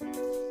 Música